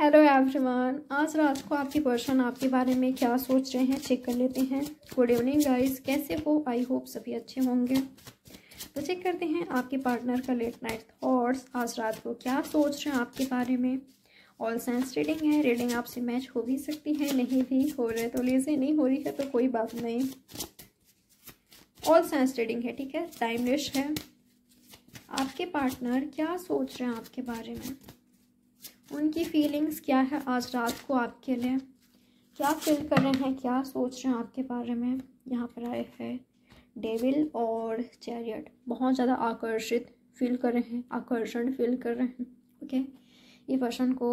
Hello everyone आज रात को आपकी पर्सन आपके बारे में क्या सोच रहे हैं चेक कर लेते हैं। गुड इवनिंग गाइस कैसे हो? आई होप सभी अच्छे होंगे। तो चेक करते हैं आपके पार्टनर का लेट नाइट थॉट्स आज रात को क्या सोच रहे हैं आपके बारे में। ऑल साइंस रीडिंग है रीडिंग आपसे मैच हो भी सकती है, नहीं भी हो रहे तो लेसे नहीं हो रही है तो कोई बात नहीं। ऑल साइंस रीडिंग है, ठीक है? टाइमलेस है। आपके पार्टनर क्या सोच रहे हैं आपके बारे में? उनकी फीलिंग्स क्या है आज रात को आपके लिए? क्या फील कर रहे हैं? क्या सोच रहे हैं आपके बारे में? यहाँ पर आए हैं डेविल और चैरियट बहुत ज़्यादा आकर्षित फील कर रहे हैं, आकर्षण फील कर रहे हैं ओके ये पर्सन को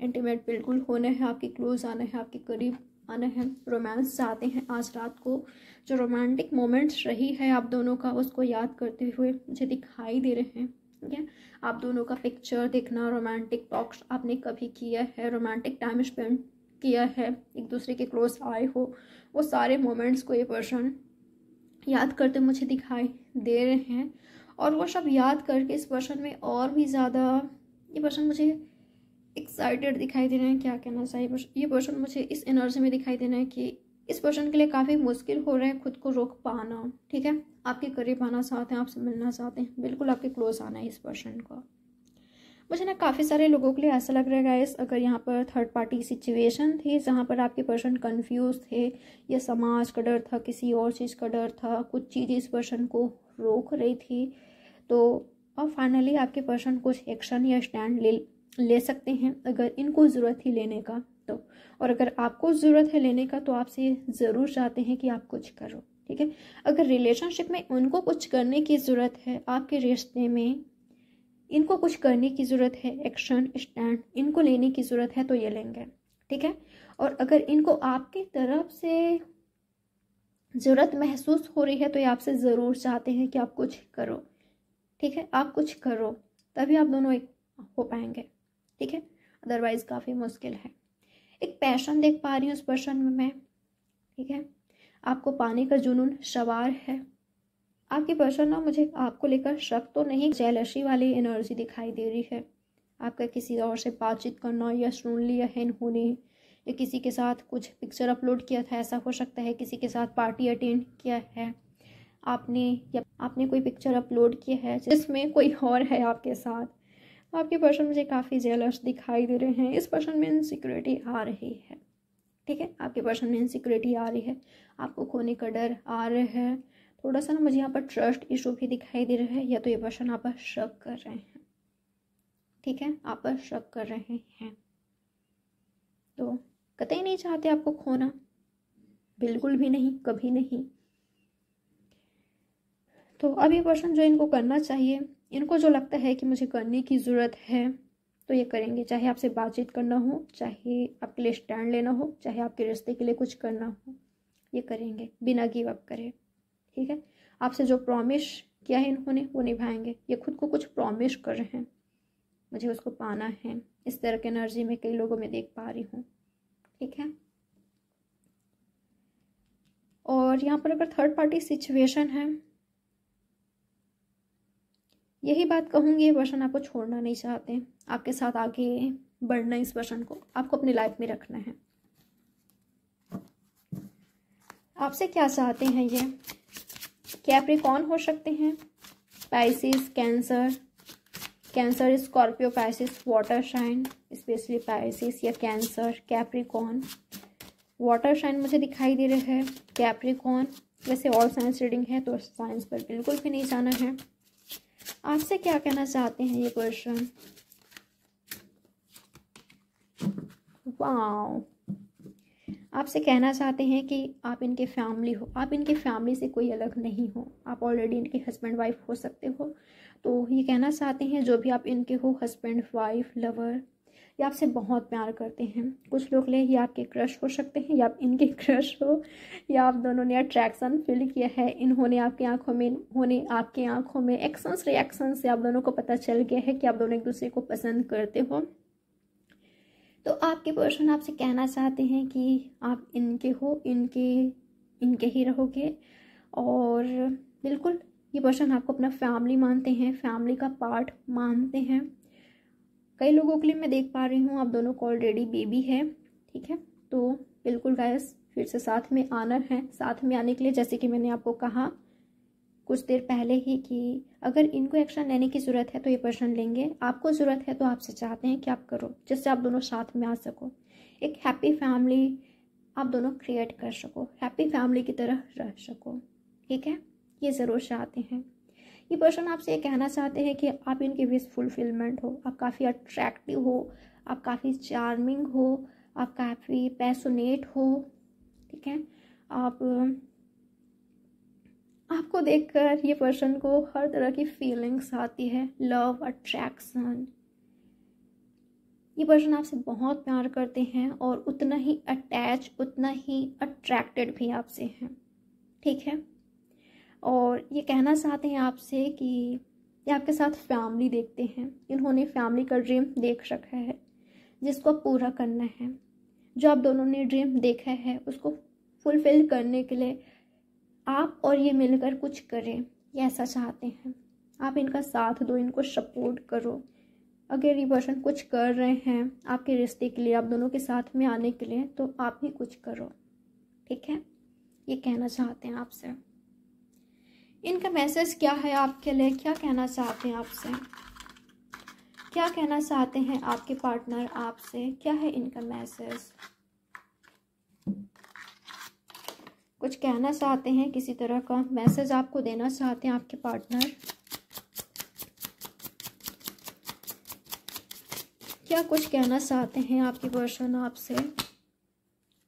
इंटीमेट बिल्कुल होने हैं, आपके क्लोज आने हैं, आपके करीब आने हैं रोमांस चाहते हैं आज रात को। जो रोमांटिक मोमेंट्स रही है आप दोनों का, उसको याद करते हुए मुझे दिखाई दे रहे हैं। ठीक है। आप दोनों का पिक्चर देखना रोमांटिक टॉक्स आपने कभी किया है? रोमांटिक टाइम स्पेंड किया है? एक दूसरे के क्लोज आए हो? वो सारे मोमेंट्स को ये पर्सन याद करते मुझे दिखाई दे रहे हैं। और वो सब याद करके इस पर्सन में और भी ज़्यादा, ये पर्सन मुझे एक्साइटेड दिखाई दे रहे हैं। क्या कहना चाहिए? ये पर्सन मुझे इस एनर्जी में दिखाई दे रहे हैं कि इस पर्सन के लिए काफ़ी मुश्किल हो रहा है खुद को रोक पाना, ठीक है? आपके करीब आना चाहते हैं, आपसे मिलना चाहते हैं, बिल्कुल आपके क्लोज आना है इस पर्सन को। मुझे ना काफ़ी सारे लोगों के लिए ऐसा लग रहा है गाइस अगर यहाँ पर थर्ड पार्टी सिचुएशन थी, जहाँ पर आपके पर्सन कंफ्यूज थे, या समाज का डर था, किसी और चीज़ का डर था, कुछ चीज़ इस पर्सन को रोक रही थी तो अब फाइनली आपके पर्सन कुछ एक्शन या स्टैंड ले ले सकते हैं, अगर इनको ज़रूरत ही लेने का तो। और अगर आपको ज़रूरत है लेने का तो आपसे ज़रूर चाहते हैं कि आप कुछ करो। ठीक है? अगर रिलेशनशिप में उनको कुछ करने की ज़रूरत है, आपके रिश्ते में इनको कुछ करने की ज़रूरत है एक्शन स्टैंड इनको लेने की ज़रूरत है तो ये लेंगे, ठीक है? और अगर इनको आपकी तरफ़ से ज़रूरत महसूस हो रही है तो ये आपसे ज़रूर चाहते हैं कि आप कुछ करो, ठीक है? आप कुछ करो, तभी आप दोनों एक हो पाएँगे, ठीक है? अदरवाइज़ काफ़ी मुश्किल है। एक पैशन देख पा रही हूँ उस पर्सन में मैं, ठीक है? आपको पाने का जुनून सवार है। आपकी पर्सन ना मुझे आपको लेकर शक तो नहीं जेलसी वाली एनर्जी दिखाई दे रही है। आपका किसी और से बातचीत करना या सुन लिया है इन्होंने या किसी के साथ कुछ पिक्चर अपलोड किया था, ऐसा हो सकता है किसी के साथ पार्टी अटेंड किया है। आपने या आपने कोई पिक्चर अपलोड किया है जिसमें कोई और है आपके साथ। आपके पर्सन मुझे काफ़ी जेलस दिखाई दे रहे हैं। इस पर्सन में इनसिक्योरिटी आ रही है। ठीक है? आपके पर्सन में इनसिक्योरिटी आ रही है। आपको खोने का डर आ रहा है। थोड़ा सा ना मुझे यहाँ पर ट्रस्ट इशू भी दिखाई दे रहा है। या तो ये पर्सन आप पर शक कर रहे हैं। ठीक है? आप पर शक कर रहे हैं। तो कतई नहीं चाहते आपको खोना? बिल्कुल भी नहीं, कभी नहीं। तो अब ये पर्सन जो इनको करना चाहिए, इनको जो लगता है कि मुझे करने की ज़रूरत है तो ये करेंगे, चाहे आपसे बातचीत करना हो, चाहे आपके लिए स्टैंड लेना हो, चाहे आपके रिश्ते के लिए कुछ करना हो, ये करेंगे, बिना गिव अप करे, ठीक है? आपसे जो प्रॉमिस किया है इन्होंने, वो निभाएँगे। ये खुद को कुछ प्रॉमिस कर रहे हैं। मुझे उसको पाना है। इस तरह की एनर्जी में कई लोगों में देख पा रही हूँ, ठीक है? और यहाँ पर अगर थर्ड पार्टी सिचुएशन है यही बात कहूँगी, ये पर्सन आपको छोड़ना नहीं चाहते। आपके साथ आगे बढ़ना इस पर्सन को। आपको अपनी लाइफ में रखना है। आपसे क्या चाहते हैं ये? कैप्रिकॉन हो सकते हैं। Pisces Cancer Cancer Scorpio Pisces water sign specially Pisces या कैंसर कैप्रिकॉन वाटर शाइन मुझे दिखाई दे रहा है। कैप्रिकॉन वैसे ऑल साइंस रीडिंग है तो साइंस पर बिल्कुल भी नहीं जाना है। आपसे क्या कहना चाहते हैं ये पर्सन वाओ आपसे कहना चाहते हैं कि आप इनके फैमिली हो। आप इनके फैमिली से कोई अलग नहीं हो। आप ऑलरेडी इनके हस्बैंड वाइफ हो सकते हो। तो ये कहना चाहते हैं, जो भी आप इनके हो हस्बैंड वाइफ लवर ये आपसे बहुत प्यार करते हैं। कुछ लोग ले आपके क्रश हो सकते हैं, या आप इनके क्रश हो, या आप दोनों ने अट्रैक्शन फील किया है। इन्होंने आपकी आँखों में, इन्होंने आपकी आँखों में एक्शंस रिएक्शन से आप दोनों को पता चल गया है कि आप दोनों एक दूसरे को पसंद करते हो। तो आपके पर्सन आपसे कहना चाहते हैं कि आप इनके हो, इनके इनके ही रहोगे। और बिल्कुल, ये पर्सन आपको अपना फैमिली मानते हैं फैमिली का पार्ट मानते हैं। कई लोगों के लिए मैं देख पा रही हूँ, आप दोनों को ऑलरेडी बेबी है, ठीक है? तो बिल्कुल गायस फिर से साथ में आना है। साथ में आने के लिए, जैसे कि मैंने आपको कहा कुछ देर पहले ही कि अगर इनको एक्शन लेने की ज़रूरत है तो ये पर्सन लेंगे। आपको ज़रूरत है तो आपसे चाहते हैं कि आप करो, जिससे आप दोनों साथ में आ सको। एक हैप्पी फैमिली आप दोनों क्रिएट कर सको हैप्पी फैमिली की तरह रह सको, ठीक है? ये ज़रूर चाहते हैं। ये पर्सन आपसे ये कहना चाहते हैं कि आप इनके विश फुलफिलमेंट हो, आप काफ़ी अट्रैक्टिव हो, आप काफ़ी चार्मिंग हो, आप काफ़ी पैसोनेट हो, ठीक है? आप, आपको देखकर ये पर्सन को हर तरह की फीलिंग्स आती है लव अट्रैक्शन ये पर्सन आपसे बहुत प्यार करते हैं और उतना ही अटैच उतना ही अट्रैक्टेड भी आपसे हैं, ठीक है? और ये कहना चाहते हैं आपसे कि ये आपके साथ फैमिली देखते हैं, इन्होंने फैमिली का ड्रीम देख रखा है, जिसको पूरा करना है। जो आप दोनों ने ड्रीम देखा है, उसको फुलफिल करने के लिए आप और ये मिलकर कुछ करें, ये ऐसा चाहते हैं। आप इनका साथ दो, इनको सपोर्ट करो। अगर ये पर्सन कुछ कर रहे हैं आपके रिश्ते के लिए, आप दोनों के साथ में आने के लिए तो आप भी कुछ करो। ठीक है? ये कहना चाहते हैं आपसे। इनका मैसेज क्या है आपके लिए? क्या कहना चाहते हैं आपसे? क्या कहना चाहते हैं आपके पार्टनर आपसे? क्या है इनका मैसेज? कुछ कहना चाहते हैं? किसी तरह का मैसेज आपको देना चाहते हैं आपके पार्टनर? क्या कुछ कहना चाहते हैं आपकी पर्सन आपसे?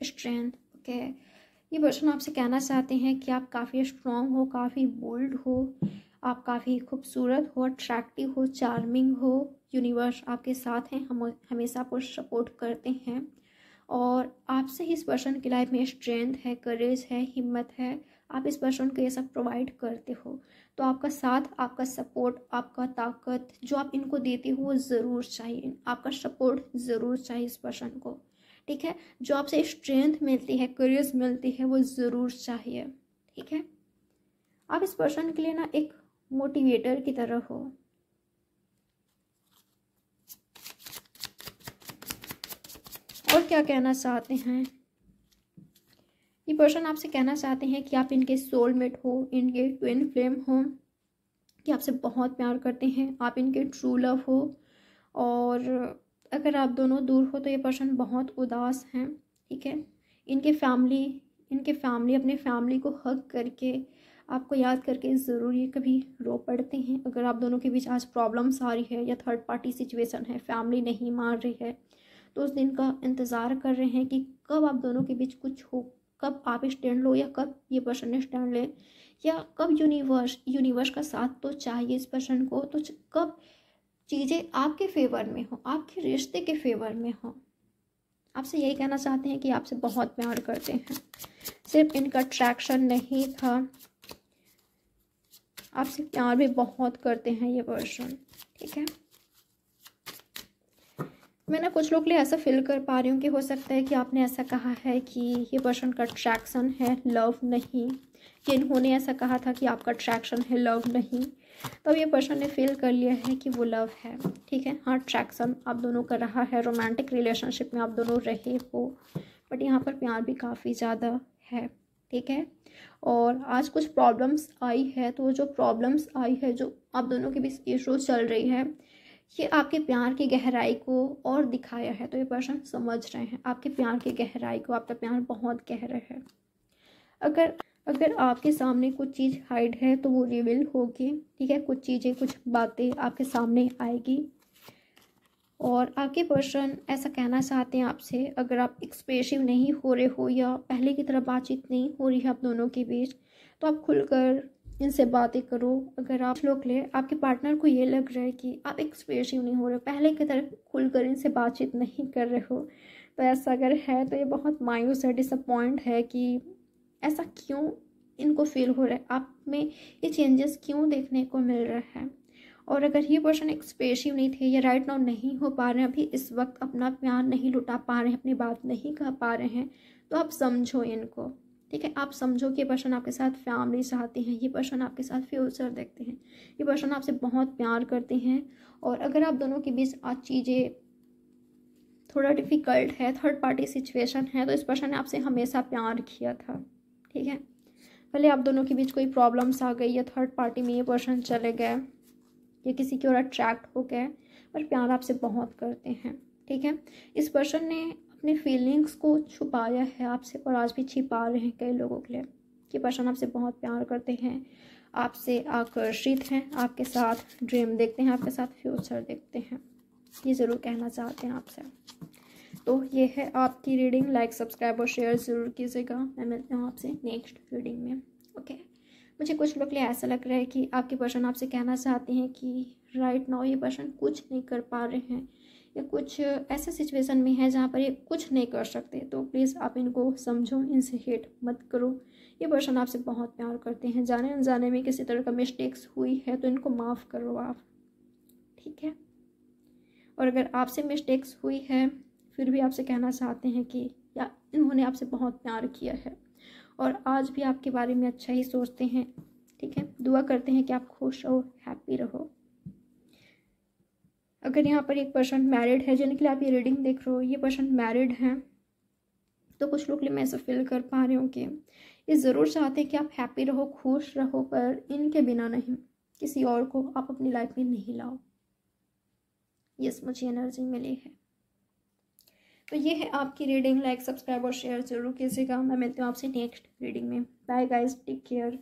स्ट्रेंथ ओके ये पर्सन आपसे कहना चाहते हैं कि आप काफ़ी स्ट्रॉन्ग हो, काफ़ी बोल्ड हो, आप काफ़ी खूबसूरत हो अट्रैक्टिव हो चार्मिंग हो यूनिवर्स आपके साथ हैं, हम हमेशा आपको सपोर्ट करते हैं। और आपसे इस पर्सन की लाइफ में स्ट्रेंथ है करेज है, हिम्मत है, आप इस पर्सन को ये सब प्रोवाइड करते हो। तो आपका साथ, आपका सपोर्ट आपका ताकत, जो आप इनको देते हो वो ज़रूर चाहिए, आपका सपोर्ट ज़रूर चाहिए इस पर्सन को। ठीक है? जो आपसे स्ट्रेंथ मिलती है करेज मिलती है, वो ज़रूर चाहिए, ठीक है? आप इस पर्सन के लिए ना एक मोटिवेटर की तरह हो। और क्या कहना चाहते हैं? ये पर्सन आपसे कहना चाहते हैं कि आप इनके सोलमेट हो, इनके ट्विन फ्लेम हो, कि आपसे बहुत प्यार करते हैं, आप इनके ट्रू लव हो, और अगर आप दोनों दूर हो तो ये पर्सन बहुत उदास हैं, ठीक है? इनके फैमिली इनके फैमिली, अपने फैमिली को हक करके, आपको याद करके ज़रूर ये कभी रो पड़ते हैं। अगर आप दोनों के बीच आज प्रॉब्लम्स आ रही है या थर्ड पार्टी सिचुएशन है फैमिली नहीं मार रही है तो उस दिन का इंतज़ार कर रहे हैं कि कब आप दोनों के बीच कुछ हो, कब आप स्टैंड लो या कब ये पर्सन स्टैंड ले, या कब यूनिवर्स यूनिवर्स का साथ तो चाहिए इस पर्सन को तो कब चीज़ें आपके फेवर में हो, आपके रिश्ते के फेवर में हो। आपसे यही कहना चाहते हैं कि आपसे बहुत प्यार करते हैं। सिर्फ़ इनका अट्रैक्शन नहीं था। आपसे प्यार भी बहुत करते हैं ये पर्सन ठीक है? मैं ना कुछ लोग लिए ऐसा फील कर पा रही हूँ कि हो सकता है कि आपने ऐसा कहा है कि ये पर्सन का अट्रैक्शन है लव नहीं। कि इन्होंने ऐसा कहा था कि आपका अट्रैक्शन है लव नहीं। तब ये पर्सन ने फील कर लिया है कि वो लव है। ठीक है? हाँ अट्रैक्शन आप दोनों का रहा है। रोमांटिक रिलेशनशिप में आप दोनों रहे हो। बट यहाँ पर प्यार भी काफ़ी ज़्यादा है। ठीक है? और आज कुछ प्रॉब्लम्स आई है तो जो प्रॉब्लम्स आई है, जो आप दोनों के बीच इशू चल रही है, ये आपके प्यार की गहराई को और दिखाया है। तो ये पर्सन समझ रहे हैं, आपके प्यार की गहराई को, आपका प्यार बहुत गहरा है। अगर अगर आपके सामने कुछ चीज़ हाइड है तो वो रिवील होगी, ठीक है? कुछ चीज़ें, कुछ बातें आपके सामने आएगी। और आपके पर्सन ऐसा कहना चाहते हैं आपसे, अगर आप एक्सप्रेसिव नहीं हो रहे हो या पहले की तरह बातचीत नहीं हो रही है आप दोनों के बीच तो आप खुलकर इनसे बातें करो। अगर आप लोग ले, आपके पार्टनर को ये लग रहा है कि आप एक्सप्रेसिव नहीं हो रहे पहले की तरह खुलकर इनसे बातचीत नहीं कर रहे हो तो ऐसा अगर है तो ये बहुत मायूस है डिसअपॉइंट है कि ऐसा क्यों इनको फील हो रहा है? आप में ये चेंजेस क्यों देखने को मिल रहा है? और अगर ये पर्सन एक्सप्रेसिव नहीं थे या राइट नाउ नहीं हो पा रहे हैं, अभी इस वक्त अपना प्यार नहीं लुटा पा रहे हैं, अपनी बात नहीं कह पा रहे हैं तो आप समझो इनको, ठीक है? आप समझो कि ये पर्सन आपके साथ फैमिली चाहते हैं, ये पर्सन आपके साथ फ्यूचर देखते हैं, ये पर्सन आपसे बहुत प्यार करते हैं, और अगर आप दोनों के बीच आज चीज़ें थोड़ा डिफ़िकल्ट है थर्ड पार्टी सिचुएशन है तो इस पर्सन ने आपसे हमेशा प्यार किया था। ठीक है? भले आप दोनों के बीच कोई प्रॉब्लम्स आ गई या थर्ड पार्टी में ये पर्सन चले गए, या किसी की ओर अट्रैक्ट हो गए, पर प्यार आपसे बहुत करते हैं, ठीक है? इस पर्सन ने अपने फीलिंग्स को छुपाया है आपसे और आज भी छिपा रहे हैं कई लोगों के लिए कि पर्सन आपसे बहुत प्यार करते हैं, आपसे आकर्षित हैं, आपके साथ ड्रीम देखते हैं, आपके साथ फ्यूचर देखते हैं। ये ज़रूर कहना चाहते हैं आपसे। तो ये है आपकी रीडिंग लाइक सब्सक्राइब और शेयर ज़रूर कीजिएगा. मैं मिलती हूँ आपसे नेक्स्ट रीडिंग में. ओके मुझे कुछ लोग लिए ऐसा लग रहा है कि आपके पर्सन आपसे कहना चाहते हैं कि राइट नाउ ये पर्सन कुछ नहीं कर पा रहे हैं या कुछ ऐसे सिचुएशन में है जहाँ पर ये कुछ नहीं कर सकते. तो प्लीज़ आप इनको समझो, इनसे हेट मत करो. ये पर्सन आपसे बहुत प्यार करते हैं. जाने अनजाने में किसी तरह का मिस्टेक्स हुई है तो इनको माफ़ करो आप. ठीक है? और अगर आपसे मिस्टेक्स हुई है फिर भी आपसे कहना चाहते हैं कि, या इन्होंने आपसे बहुत प्यार किया है। और आज भी आपके बारे में अच्छा ही सोचते हैं, ठीक है? दुआ करते हैं कि आप खुश रहो हैप्पी रहो। अगर यहाँ पर एक पर्सन मैरिड है, जिनके लिए आप ये रीडिंग देख रहे हो, ये पर्सन मैरिड हैं तो कुछ लोग लिए मैं ऐसा फील कर पा रही हूँ कि ये ज़रूर चाहते हैं कि आप हैप्पी रहो, खुश रहो, पर इनके बिना नहीं, किसी और को आप अपनी लाइफ में नहीं लाओ। यस मुझे एनर्जी मिली है। तो ये है आपकी रीडिंग लाइक सब्सक्राइब और शेयर ज़रूर कीजिएगा। मैं मिलती हूँ आपसे नेक्स्ट रीडिंग में। Bye guys take care